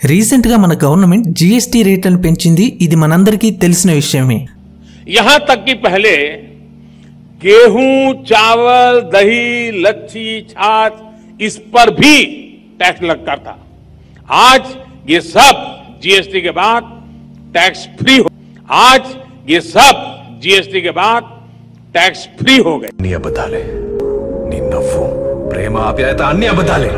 Recent గా మన government GST రేట్లను పెంచింది ఇది మనందరికీ తెలిసిన విషయమే यहां तक कि पहले गेहूं चावल दही लच्छी छाछ इस पर भी टैक्स लगता था आज ये सब जीएसटी के बाद टैक्स फ्री हो आज ये सब जीएसटी के बाद टैक्स फ्री हो गए అన్ని అబద్ధాలే నీ నవ్వు ప్రేమ ఆప్యాయత అన్ని అబద్ధాలే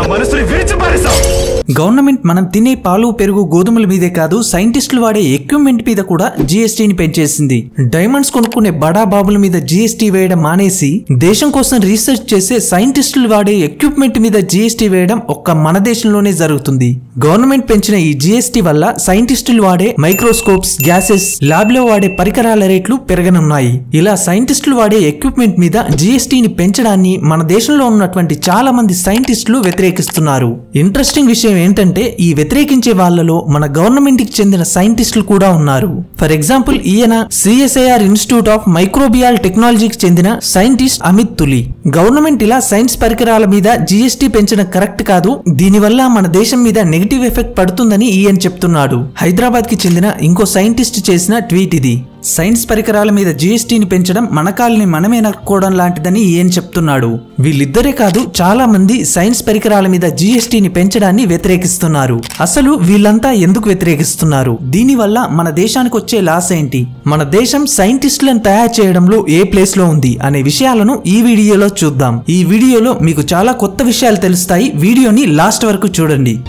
ఆ మనసుని విరిచిపారేశావు గవర్నమెంట్ మనం తినే పాలు పెరుగు గోధుమల మీదే కాదు సైంటిస్టులు వాడే ఎక్విప్మెంట్ మీద కూడా జీఎస్టీని పెంచేసింది. డైమండ్స్ కొనుక్కునే బడా బాబుల మీద జీఎస్టీ వేయడం మానేసి దేశం కోసం రీసెర్చ్ చేసే సైంటిస్టులు వాడే ఎక్విప్మెంట్ మీద జీఎస్టీ వేయడం ఒక్క మన దేశంలోనే జరుగుతుంది. గవర్నమెంట్ పెంచిన ఈ జీఎస్టీ వల్ల సైంటిస్టులు వాడే మైక్రోస్కోప్స్ గ్యాసెస్ ల్యాబ్లో వాడే పరికరాల రేట్లు పెరగనున్నాయి. ఇలా సైంటిస్టులు వాడే ఎక్విప్మెంట్ మీద జీఎస్టీని పెంచడాన్ని మన దేశంలో ఉన్నటువంటి చాలా మంది సైంటిస్టులు వ్యతిరేకిస్తున్నారు. ఇంట్రెస్టింగ్ విషయం ఏంటంటే ఈ వ్యతిరేకించే వాళ్ళలో మన గవర్నమెంట్కి చెందిన సైంటిస్టులు కూడా ఉన్నారు. ఫర్ ఎగ్జాంపుల్ ఈయన సిఎస్ఐఆర్ ఇన్స్టిట్యూట్ ఆఫ్ మైక్రోబియాల్ టెక్నాలజీకి చెందిన సైంటిస్ట్ అమిత్ తులి. గవర్నమెంట్ ఇలా సైన్స్ పరికరాల మీద జీఎస్టీ పెంచడం కరెక్ట్ కాదు. దీనివల్ల మన దేశం మీద నెగిటివ్ ఎఫెక్ట్ పడుతుందని ఈయన చెప్తున్నాడు. హైదరాబాద్కి చెందిన ఇంకో సైంటిస్ట్ చేసిన ట్వీట్ ఇది. సైన్స్ పరికరాల మీద జీఎస్టీని పెంచడం మన కాల్ని మనమే నక్కుకోవడం లాంటిదని ఏం చెప్తున్నాడు. వీళ్ళిద్దరే కాదు చాలా మంది సైన్స్ పరికరాల మీద జీఎస్టీని పెంచడాన్ని వ్యతిరేకిస్తున్నారు. అసలు వీళ్ళంతా ఎందుకు వ్యతిరేకిస్తున్నారు? దీనివల్ల మన దేశానికి వచ్చే లాస్ ఏంటి? మన దేశం సైంటిస్టులను తయారు చేయడంలో ఏ ప్లేస్లో ఉంది అనే విషయాలను ఈ వీడియోలో చూద్దాం. ఈ వీడియోలో మీకు చాలా కొత్త విషయాలు తెలుస్తాయి. వీడియోని లాస్ట్ వరకు చూడండి.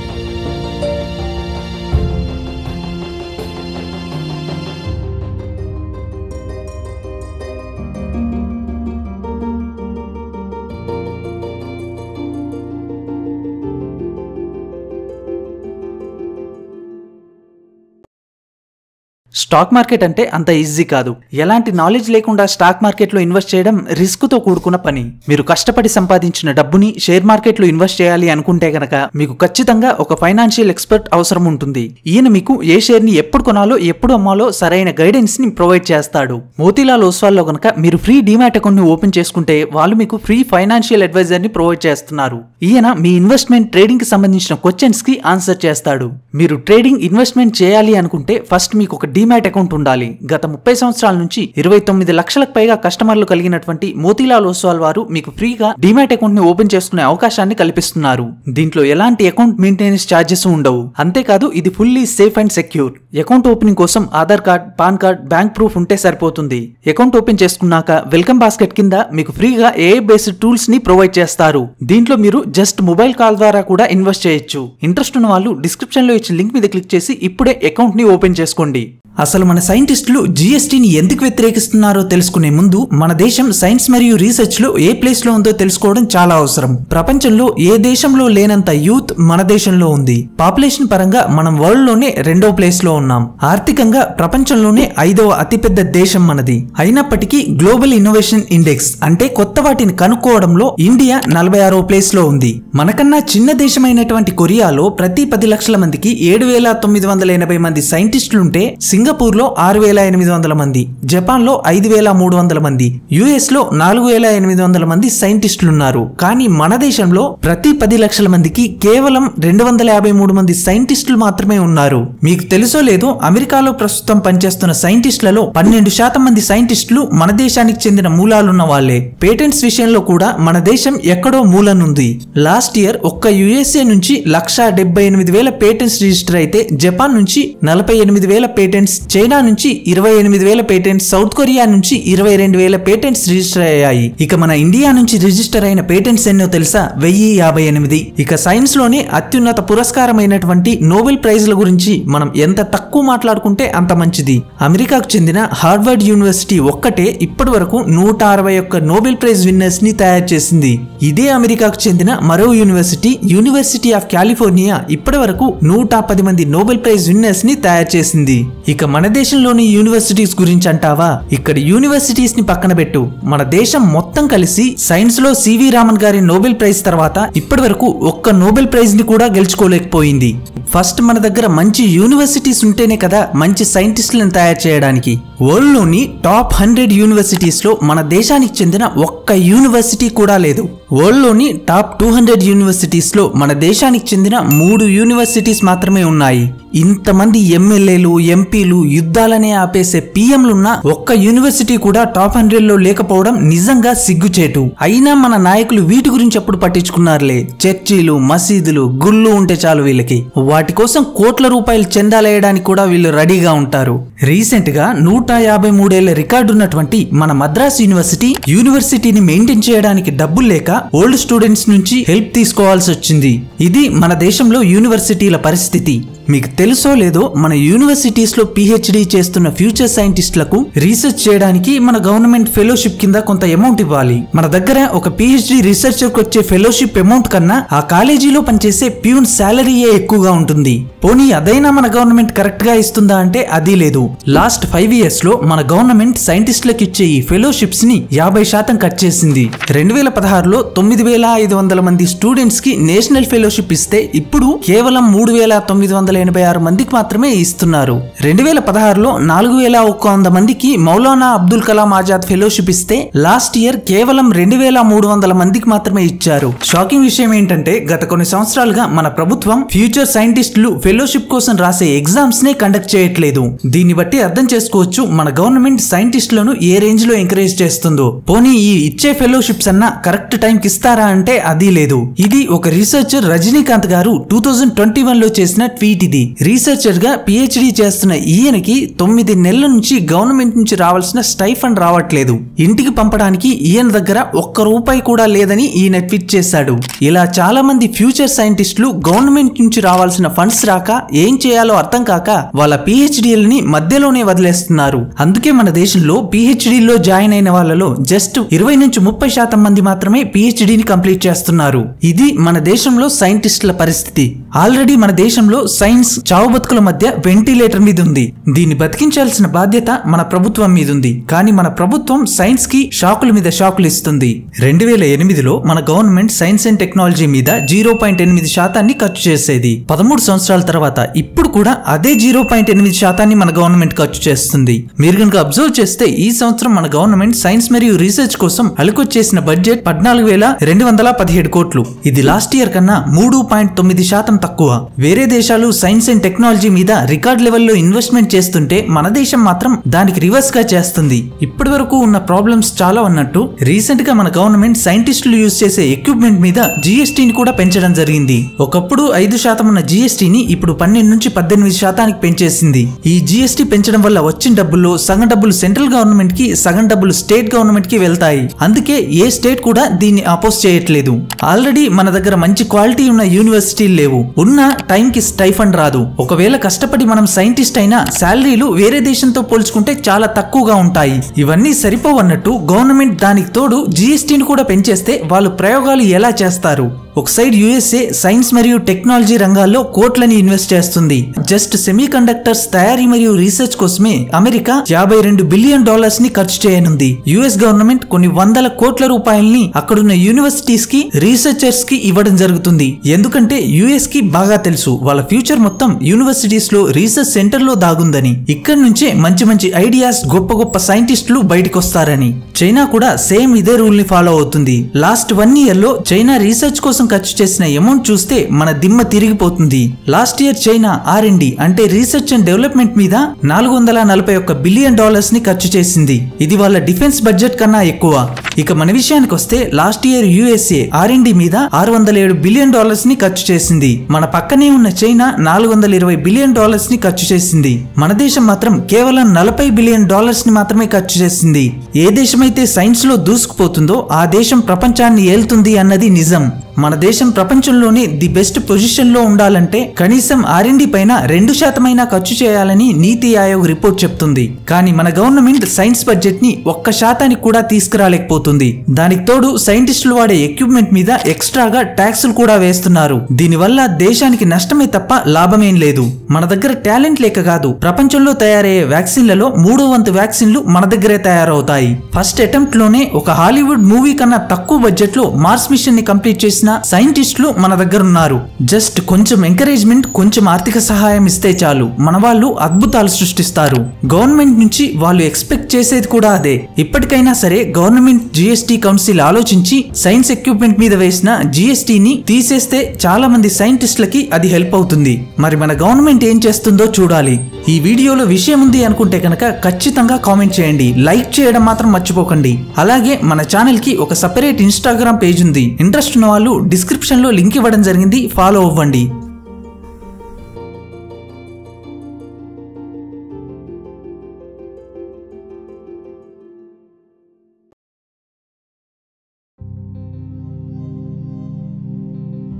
స్టాక్ మార్కెట్ అంటే అంత ఈజీ కాదు. ఎలాంటి నాలెడ్జ్ లేకుండా స్టాక్ మార్కెట్లో ఇన్వెస్ట్ చేయడం రిస్క్తో కూడుకున్న పని. మీరు కష్టపడి సంపాదించిన డబ్బుని షేర్ మార్కెట్లో ఇన్వెస్ట్ చేయాలి అనుకుంటే గనక మీకు ఖచ్చితంగా ఒక ఫైనాన్షియల్ ఎక్స్పర్ట్ అవసరం ఉంటుంది. ఈయన మీకు ఏ షేర్ని ఎప్పుడు కొనాలో ఎప్పుడు అమ్మాలో సరైన గైడెన్స్ని ప్రొవైడ్ చేస్తాడు. మోతీలాల్ ఓస్వాల్లో గనక మీరు ఫ్రీ డిమాట్ అకౌంట్ని ఓపెన్ చేసుకుంటే వాళ్ళు మీకు ఫ్రీ ఫైనాన్షియల్ అడ్వైజర్ని ప్రొవైడ్ చేస్తున్నారు. ఈయన మీ ఇన్వెస్ట్మెంట్ ట్రేడింగ్కి సంబంధించిన క్వశ్చన్స్కి ఆన్సర్ చేస్తాడు. మీరు ట్రేడింగ్ ఇన్వెస్ట్మెంట్ చేయాలి అనుకుంటే ఫస్ట్ మీకు ఒక డీమ్యాట్ అకౌంట్ ఉండాలి. గత ముప్పై సంవత్సరాల నుంచి ఇరవై తొమ్మిది లక్షలకు పైగా కస్టమర్లు కలిగినటువంటి మోతీలాల్ ఓస్వాల్ వారు మీకు ఫ్రీగా డీమ్యాట్ అకౌంట్ని ఓపెన్ చేసుకునే అవకాశాన్ని కల్పిస్తున్నారు. దీంట్లో ఎలాంటి అకౌంట్ మెయింటెనెన్స్ ఛార్జెస్ ఉండవు. అంతేకాదు ఇది fully safe and secure. Account opening కోసం Aadhaar card PAN card bank proof ఉంటే సరిపోతుంది. అకౌంట్ ఓపెన్ చేసుకున్నాక వెల్కమ్ బాస్కెట్ కింద మీకు ఫ్రీగా ఏ బేస్డ్ టూల్స్ని ప్రొవైడ్ చేస్తారు. దీంట్లో మీరు జస్ట్ మొబైల్ కాల్ ద్వారా కూడా ఇన్వెస్ట్ చేయొచ్చు. ఇంట్రెస్ట్ ఉన్న వాళ్ళు డిస్క్రిప్షన్లో ఇచ్చిన లింక్ మీద క్లిక్ చేసి ఇప్పుడే అకౌంట్ని ఓపెన్ చేసుకోండి. అసలు మన సైంటిస్టులు జీఎస్టీని ఎందుకు వ్యతిరేకిస్తున్నారో తెలుసుకునే ముందు మన దేశం సైన్స్ మరియు రీసెర్చ్లో ఏ ప్లేస్లో ఉందో తెలుసుకోవడం చాలా అవసరం. ప్రపంచంలో ఏ దేశంలో లేనంత యూత్ మన దేశంలో ఉంది. పాపులేషన్ పరంగా మనం వరల్డ్లోనే రెండో ప్లేస్లో ఉన్నాం. ఆర్థికంగా ప్రపంచంలోనే ఐదవ అతిపెద్ద దేశం మనది. అయినప్పటికీ గ్లోబల్ ఇన్నోవేషన్ ఇండెక్స్ అంటే కొత్త వాటిని కనుక్కోవడంలో ఇండియా నలభై ఆరో ప్లేస్లో ఉంది. మనకన్నా చిన్న దేశమైనటువంటి కొరియాలో ప్రతి పది లక్షల మందికి ఏడు వేల తొమ్మిది వందల ఎనభై మంది సైంటిస్టులుంటే సింగ్ సింగపూర్లో ఆరు వేల ఎనిమిది వందల మంది జపాన్లో ఐదు వేల మూడు వందల మంది యుఎస్లో నాలుగు వేల ఎనిమిది వందల మంది సైంటిస్టులు ఉన్నారు కానీ మన దేశంలో ప్రతి పది లక్షల మందికి కేవలం రెండు వందల యాభై మూడు మంది సైంటిస్టులు మాత్రమే ఉన్నారు. మీకు తెలుసో లేదో అమెరికాలో ప్రస్తుతం పనిచేస్తున్న సైంటిస్టులలో పన్నెండు శాతం మంది సైంటిస్టులు మన దేశానికి చెందిన మూలాలున్న వాళ్ళే పేటెంట్స్ విషయంలో కూడా మన దేశం ఎక్కడో మూలనుంది. లాస్ట్ ఇయర్ ఒక్క యుఎస్ఏ నుంచి లక్ష డెబ్బై ఎనిమిది వేల పేటెంట్స్ రిజిస్టర్ అయితే జపాన్ నుంచి నలభై ఎనిమిది వేల పేటెంట్స్ చైనా నుంచి ఇరవై ఎనిమిది వేల పేటెంట్స్ సౌత్ కొరియా నుంచి ఇరవై రెండు వేల పేటెంట్స్ రిజిస్టర్ అయ్యాయి. ఇక మన ఇండియా నుంచి రిజిస్టర్ అయిన పేటెంట్స్ ఎన్నో తెలుసా? వెయ్యి యాభై ఎనిమిది. ఇక సైన్స్లోనే అత్యున్నత పురస్కారమైనటువంటి నోబెల్ ప్రైజ్ల గురించి మనం ఎంత తక్కువ మాట్లాడుకుంటే అంత మంచిది. అమెరికాకు చెందిన హార్వర్డ్ యూనివర్సిటీ ఒక్కటే ఇప్పటి వరకు నూట అరవై ఒక్క నోబెల్ ప్రైజ్ విన్నర్స్ని తయారు చేసింది. ఇదే అమెరికాకు చెందిన మరో యూనివర్సిటీ యూనివర్సిటీ ఆఫ్ కాలిఫోర్నియా ఇప్పటి వరకు నూట పది మంది నోబెల్ ప్రైజ్ విన్నర్స్ని తయారు చేసింది. ఇక మన దేశంలోని యూనివర్సిటీస్ గురించి అంటావా? ఇక్కడ యూనివర్సిటీస్ని పక్కన పెట్టు. మన దేశం మొత్తం కలిసి సైన్స్లో సివి రామన్ గారి నోబెల్ ప్రైజ్ తర్వాత ఇప్పటి వరకు ఒక్క నోబెల్ ప్రైజ్ని కూడా గెలుచుకోలేకపోయింది. ఫస్ట్ మన దగ్గర మంచి యూనివర్సిటీస్ ఉంటేనే కదా మంచి సైంటిస్టులను తయారు చేయడానికి. వరల్డ్లోని టాప్ హండ్రెడ్ యూనివర్సిటీస్లో మన దేశానికి చెందిన ఒక్క యూనివర్సిటీ కూడా లేదు. వరల్డ్లోని టాప్ టూ హండ్రెడ్ యూనివర్సిటీస్లో మన దేశానికి చెందిన మూడు యూనివర్సిటీస్ మాత్రమే ఉన్నాయి. ఇంతమంది ఎమ్మెల్యేలు ఎంపీలు యుద్ధాలనే ఆపేసే పీఎంలున్న ఒక్క యూనివర్సిటీ కూడా టాప్ హండ్రెడ్లో లేకపోవడం నిజంగా సిగ్గుచేటు. అయినా మన నాయకులు వీటి గురించి ఎప్పుడు పట్టించుకున్నారులే? చర్చీలు మసీదులు గుళ్ళు ఉంటే చాలు వీళ్ళకి. వాటి కోసం కోట్ల రూపాయలు చెందాలేయడానికి కూడా వీళ్ళు రెడీగా ఉంటారు. రీసెంట్గా నూట యాభై మూడేళ్ళ రికార్డు ఉన్నటువంటి మన మద్రాస్ యూనివర్సిటీ యూనివర్సిటీని మెయింటైన్ చేయడానికి డబ్బులు లేక ఓల్డ్ స్టూడెంట్స్ నుంచి హెల్ప్ తీసుకోవాల్సి వచ్చింది. ఇది మన దేశంలో యూనివర్సిటీల పరిస్థితి. మీకు తెలుసో లేదో మన యూనివర్సిటీస్లో పిహెచ్డి చేస్తున్న ఫ్యూచర్ సైంటిస్టులకు రీసెర్చ్ చేయడానికి మన గవర్నమెంట్ ఫెలోషిప్ కింద కొంత అమౌంట్ ఇవ్వాలి. మన దగ్గర ఒక పిహెచ్డి రీసెర్చర్కు వచ్చే ఫెలోషిప్ అమౌంట్ కన్నా ఆ కాలేజీలో పనిచేసే ప్యూన్ శాలరీయే ఎక్కువగా ఉంటుంది? పోనీ అదైనా మన గవర్నమెంట్ కరెక్ట్గా ఇస్తుందా అంటే అది లేదు. లాస్ట్ ఫైవ్ ఇయర్స్లో మన గవర్నమెంట్ సైంటిస్టులకు ఇచ్చే ఈ ఫెలోషిప్స్ని యాభై శాతం కట్ చేసింది. రెండు వేల పదహారులో తొమ్మిది వేల ఐదు వందల మంది స్టూడెంట్స్కి నేషనల్ ఫెలోషిప్ ఇస్తే ఇప్పుడు కేవలం మూడు వేల తొమ్మిది వందల ఎనభై ఆరు మందికి మాత్రమే ఇస్తున్నారు. రెండు వేల పదహారులో నాలుగు వేల ఒక్క వంద మందికి మౌలానా అబ్దుల్ కలాం ఆజాద్ ఫెలోషిప్ ఇస్తే లాస్ట్ ఇయర్ కేవలం రెండు వేల మూడు వందల మందికి మాత్రమే ఇచ్చారు. షాకింగ్ విషయం ఏంటంటే గత కొన్ని సంవత్సరాలుగా మన ప్రభుత్వం ఫ్యూచర్ సైంటిస్టులు ఫెలోషిప్ కోసం రాసే ఎగ్జామ్స్ నే కండక్ట్ చేయట్లేదు. దీన్ని బట్టి అర్థం చేసుకోవచ్చు మన గవర్నమెంట్ సైంటిస్టులను ఏ రేంజ్లో ఎంకరేజ్ చేస్తుందో. పోనీ ఈ ఇచ్చే ఫెలోషిప్స్ అన్న కరెక్ట్ టైం కి ఇస్తారా అంటే అది లేదు. ఇది ఒక రీసెర్చర్ రజనీకాంత్ గారు టూ థౌజండ్ ట్వంటీ వన్లో చేసిన ట్వీట్ ఇది. రీసెర్చర్గా పిహెచ్డి చేస్తున్న ఈయనకి తొమ్మిది నెలల నుంచి గవర్నమెంట్ నుంచి రావాల్సిన స్టైఫండ్ రావట్లేదు. ఇంటికి పంపడానికి ఈయన దగ్గర ఒక్క రూపాయి కూడా లేదని ఈయన ట్వీట్ చేశాడు. ఇలా చాలా మంది ఫ్యూచర్ సైంటిస్టులు గవర్నమెంట్ నుంచి రావాల్సిన ఫండ్స్ రాక ఏం చేయాలో అర్థం కాక వాళ్ళ పిహెచ్డీలని మధ్యలోనే వదిలేస్తున్నారు. అందుకే మన దేశంలో పిహెచ్డీలో జాయిన్ అయిన వాళ్ళలో జస్ట్ ఇరవై నుంచి ముప్పై శాతం మంది మాత్రమే పిహెచ్డిని కంప్లీట్ చేస్తున్నారు. ఇది మన దేశంలో సైంటిస్టుల పరిస్థితి. ఆల్రెడీ మన దేశంలో సైన్స్ చావు బతుకుల మధ్య వెంటిలేటర్ మీద ఉంది దీన్ని బతికించాల్సిన బాధ్యత మన ప్రభుత్వం మీద ఉంది కానీ మన ప్రభుత్వం సైన్స్కి షాకుల మీద షాకులు ఇస్తుంది. రెండు వేల ఎనిమిదిలో మన గవర్నమెంట్ సైన్స్ అండ్ టెక్నాలజీ మీద జీరో పాయింట్ ఎనిమిది శాతాన్ని ఖర్చు చేసేది. పదమూడు సంవత్సరాల తర్వాత ఇప్పుడు కూడా అదే జీరో పాయింట్ ఎనిమిది శాతాన్ని మన గవర్నమెంట్ ఖర్చు చేస్తుంది. మీరు కనుక అబ్జర్వ్ చేస్తే ఈ సంవత్సరం మన గవర్నమెంట్ సైన్స్ మరియు రీసెర్చ్ కోసం అలుకొచ్చేసిన బడ్జెట్ పద్నాలుగు వేల రెండు వందల పదిహేడు కోట్లు. ఇది లాస్ట్ ఇయర్ కన్నా మూడు పాయింట్ తొమ్మిది శాతం తక్కువ. వేరే దేశాలు సైన్స్ అండ్ టెక్నాలజీ మీద రికార్డ్ లెవెల్లో ఇన్వెస్ట్మెంట్ చేస్తుంటే మన దేశం మాత్రం దానికి రివర్స్గా చేస్తుంది. ఇప్పటి వరకు ఉన్న ప్రాబ్లమ్స్ చాలా ఉన్నట్టు రీసెంట్గా మన గవర్నమెంట్ సైంటిస్టులు యూజ్ చేసే ఎక్విప్మెంట్ మీద జీఎస్టీని కూడా పెంచడం జరిగింది. ఒకప్పుడు ఐదు శాతం ఉన్న జీఎస్టీని ఇప్పుడు పన్నెండు నుంచి పద్దెనిమిది శాతానికి పెంచేసింది. ఈ జీఎస్టీ పెంచడం వల్ల వచ్చిన డబ్బుల్లో సగం డబ్బులు సెంట్రల్ గవర్నమెంట్కి సగం డబ్బులు స్టేట్ గవర్నమెంట్కి వెళ్తాయి. అందుకే ఏ స్టేట్ కూడా దీన్ని అపోజ్ చేయట్లేదు. ఆల్రెడీ మన దగ్గర మంచి క్వాలిటీ ఉన్న యూనివర్సిటీలు లేవు. ఉన్న టైం కి స్టైఫండ్ రాదు. ఒకవేళ కష్టపడి మనం సైంటిస్ట్ అయినా శాలరీలు వేరే దేశంతో పోల్చుకుంటే చాలా తక్కువగా ఉంటాయి. ఇవన్నీ సరిపోవన్నట్టు గవర్నమెంట్ దానికి తోడు జిఎస్టీని కూడా పెంచేస్తే వాళ్ళు ప్రయోగాలు ఎలా చేస్తారు? ఒక సైడ్ యుఎస్ఏ సైన్స్ మరియు టెక్నాలజీ రంగాల్లో కోట్లని ఇన్వెస్ట్ చేస్తుంది. జస్ట్ సెమీ కండక్టర్స్ తయారీ మరియు రీసెర్చ్ కోసమే అమెరికా యాభై రెండు బిలియన్ డాలర్స్ని ఖర్చు చేయనుంది. యుఎస్ గవర్నమెంట్ కొన్ని వందల కోట్ల రూపాయల్ని అక్కడున్న యూనివర్సిటీస్కి రీసెర్చర్స్కి ఇవ్వడం జరుగుతుంది. ఎందుకంటే యుఎస్కి బాగా తెలుసు వాళ్ళ ఫ్యూచర్ మొత్తం యూనివర్సిటీస్లో రీసెర్చ్ సెంటర్లో దాగుందని. ఇక్కడి నుంచే మంచి మంచి ఐడియాస్ గొప్ప గొప్ప సైంటిస్టులు బయటకు వస్తారని చైనా కూడా సేమ్ ఇదే రూల్ని ఫాలో అవుతుంది. లాస్ట్ వన్ ఇయర్లో చైనా రీసెర్చ్ కోసం ఖర్చు చేసిన అమౌంట్ చూస్తే మన దిమ్మ తిరిగిపోతుంది. లాస్ట్ ఇయర్ చైనా ఆర్ అంటే రీసెర్చ్ అండ్ డెవలప్మెంట్ మీద నాలుగు వందల నలభై ఒక్క బిలియన్ డాలర్స్ని ఖర్చు చేసింది. ఇది వాళ్ళ డిఫెన్స్ బడ్జెట్ కన్నా ఎక్కువ. ఇక మన విషయానికి వస్తే లాస్ట్ ఇయర్ యుఎస్ఏ ఆర్ మీద ఆరు వందల ఏడు బిలియన్ డాలర్స్ని ఖర్చు చేసింది. మన పక్కనే ఉన్న చైనా నాలుగు వందల ఇరవై బిలియన్ డాలర్స్ని ఖర్చు చేసింది. మన దేశం మాత్రం కేవలం నలభై బిలియన్ డాలర్స్ని మాత్రమే ఖర్చు చేసింది. ఏ దేశమైతే సైన్స్లో దూసుకుపోతుందో ఆ దేశం ప్రపంచాన్ని ఏల్తుంది అన్నది నిజం. మన దేశం ప్రపంచంలోనే ది బెస్ట్ పొజిషన్లో ఉండాలంటే కనీసం ఆర్ఎండి పైన రెండు శాతమైనా ఖర్చు చేయాలని నీతి ఆయోగ్ రిపోర్ట్ చెప్తుంది. కానీ మన గవర్నమెంట్ సైన్స్ బడ్జెట్ని ఒక్క శాతానికి కూడా తీసుకురాలేకపోతుంది. దానికి తోడు సైంటిస్టులు వాడే ఎక్విప్మెంట్ మీద ఎక్స్ట్రాగా ట్యాక్సులు కూడా వేస్తున్నారు. దీనివల్ల దేశానికి నష్టమే తప్ప లాభమేం లేదు. మన దగ్గర టాలెంట్ లేక కాదు ప్రపంచంలో తయారయ్యే వ్యాక్సిన్లలో మూడో వంతు వ్యాక్సిన్లు మన దగ్గరే తయారవుతాయి. ఫస్ట్ అటెంప్ట్లోనే ఒక హాలీవుడ్ మూవీ కన్నా తక్కువ బడ్జెట్లో మార్స్ మిషన్ని కంప్లీట్ చేసిన చేసిన సైంటిస్టులు మన దగ్గర ఉన్నారు జస్ట్ కొంచెం ఎంకరేజ్మెంట్ కొంచెం ఆర్థిక సహాయం ఇస్తే చాలు. మన వాళ్ళు అద్భుతాలు సృష్టిస్తారు. గవర్నమెంట్ నుంచి వాళ్ళు ఎక్స్పెక్ట్ చేసేది కూడా అదే. ఇప్పటికైనా సరే గవర్నమెంట్ జిఎస్టీ కౌన్సిల్ ఆలోచించి సైన్స్ ఎక్విప్మెంట్ మీద వేసిన జిఎస్టీని తీసేస్తే చాలా మంది సైంటిస్టులకి అది హెల్ప్ అవుతుంది. మరి మన గవర్నమెంట్ ఏం చేస్తుందో చూడాలి. ఈ వీడియోలో విషయం ఉంది అనుకుంటే కనుక ఖచ్చితంగా కామెంట్ చేయండి. లైక్ చేయడం మాత్రం మర్చిపోకండి. అలాగే మన ఛానల్కి ఒక సపరేట్ ఇన్స్టాగ్రామ్ పేజ్ ఉంది. ఇంట్రెస్ట్ ఉన్న వాళ్ళు డిస్క్రిప్షన్లో లింక్ ఇవ్వడం జరిగింది. ఫాలో అవ్వండి.